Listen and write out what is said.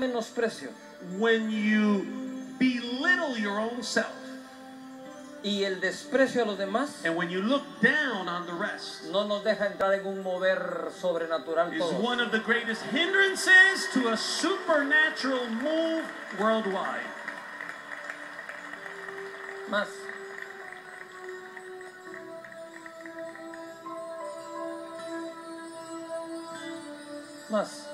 menosprecio when you belittle your own self y el desprecio a los demás and when you look down on the rest no nos deja entrar en un mover sobrenatural is todos. one of the greatest hindrances to a supernatural move worldwide. Más. Más.